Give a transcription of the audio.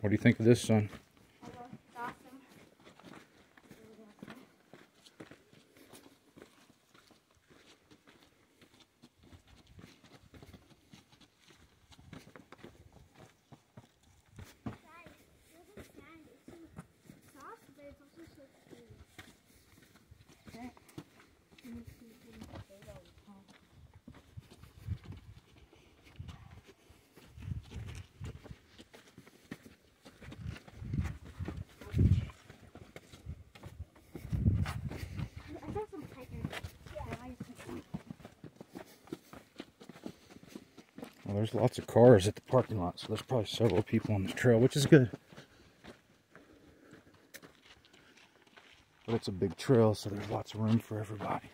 What do you think of this, son? Well, there's lots of cars at the parking lot, so there's probably several people on the trail, which is good. But it's a big trail, so there's lots of room for everybody.